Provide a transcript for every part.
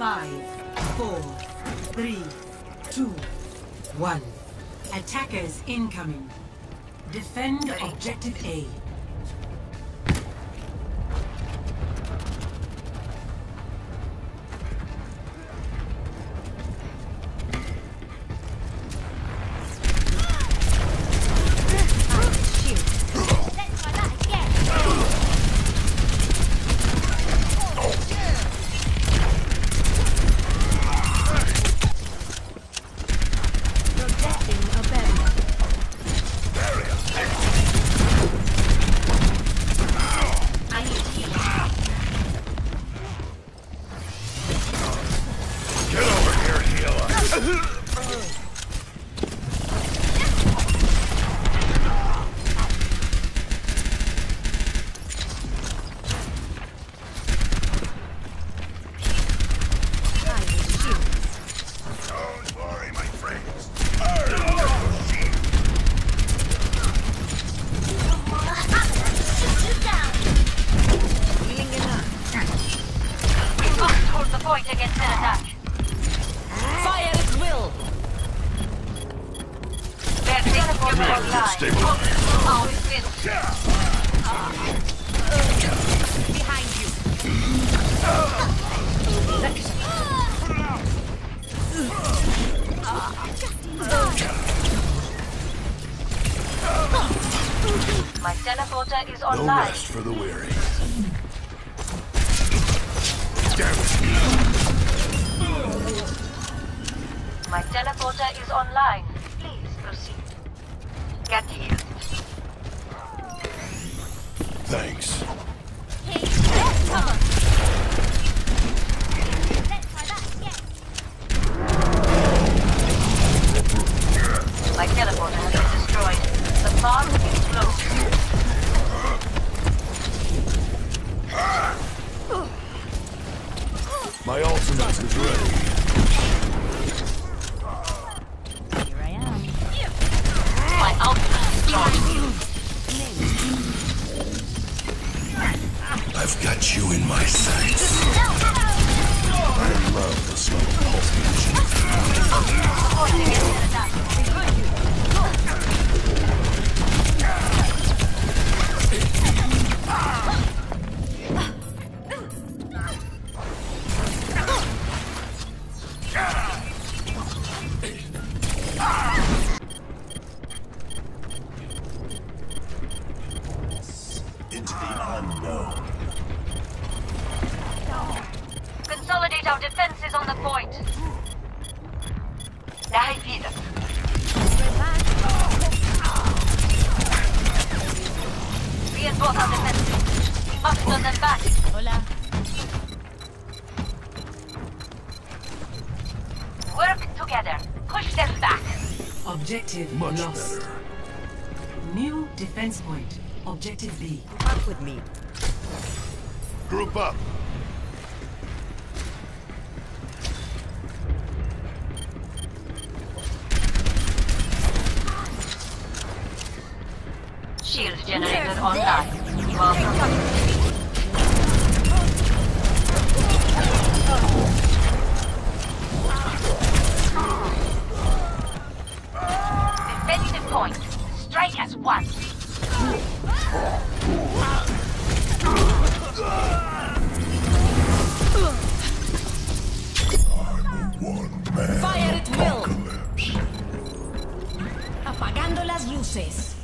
Five, four, three, two, one. Attackers incoming. Defend objective A. Their things will be online. Stabilize. Behind you! My teleporter is No rest for the weary. Damn it. My teleporter is online. Please proceed. Get healed. Thanks. Hey, in my sights. Dahi wieder. Reinforce our defenses. We must turn them back. Hola. Work together. Push them back. Objective Much lost. better. New defense point. Objective B. Up with me. Group up. online. Welcome. Defensive point. Strike as one. Fire at will. Apagando las luces.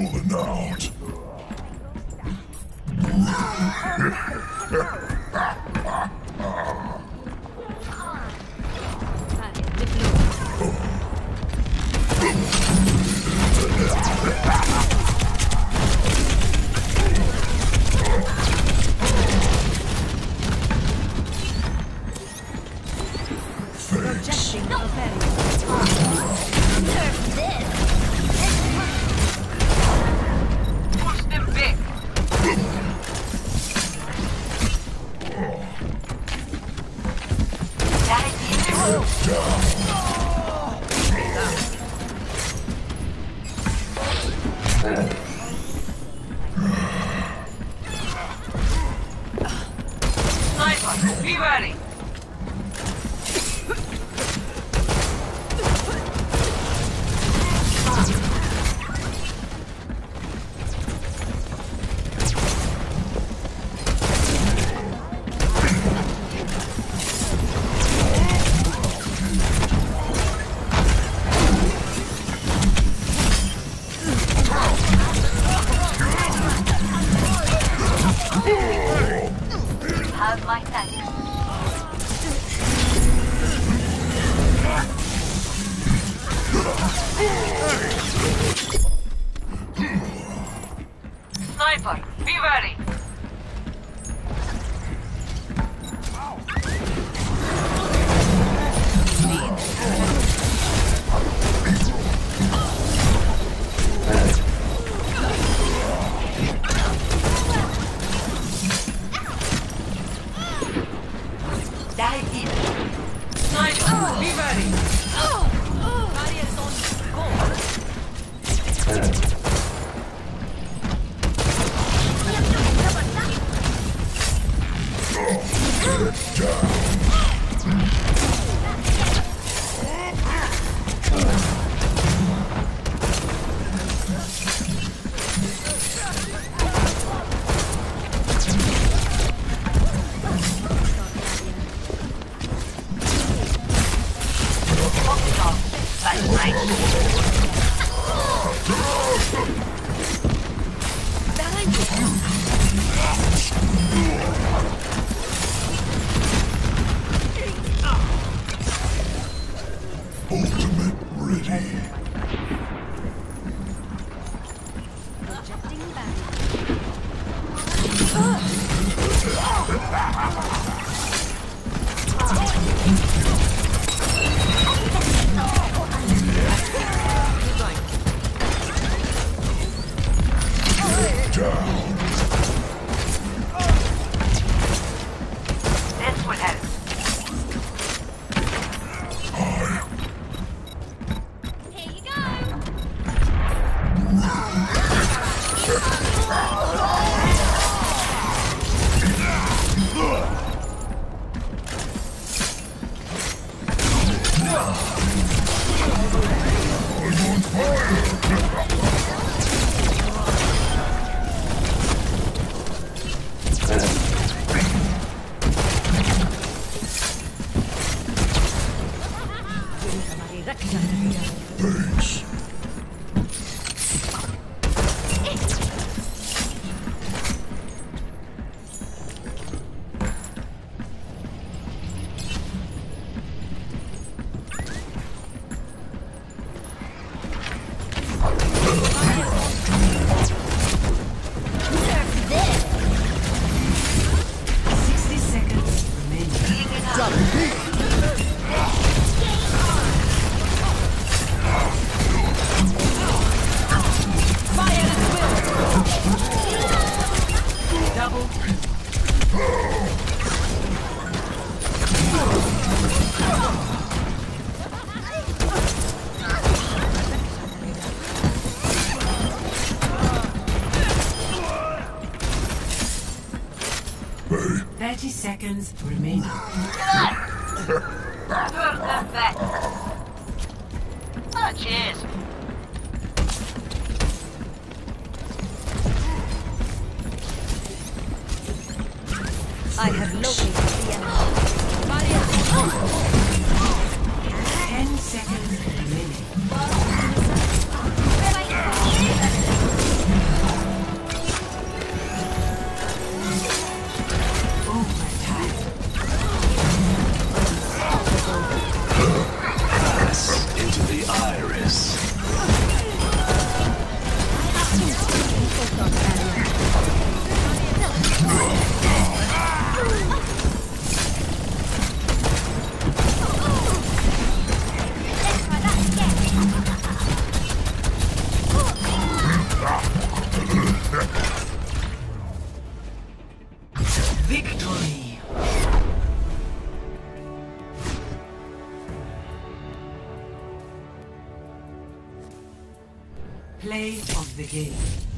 rolling out. Sniper, be ready. My thanks. Sniper, be ready. That's right. Ultimate 30 seconds remaining. I have located the enemy. 10 seconds remaining. Game.